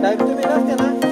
Deve ter melhor que nada.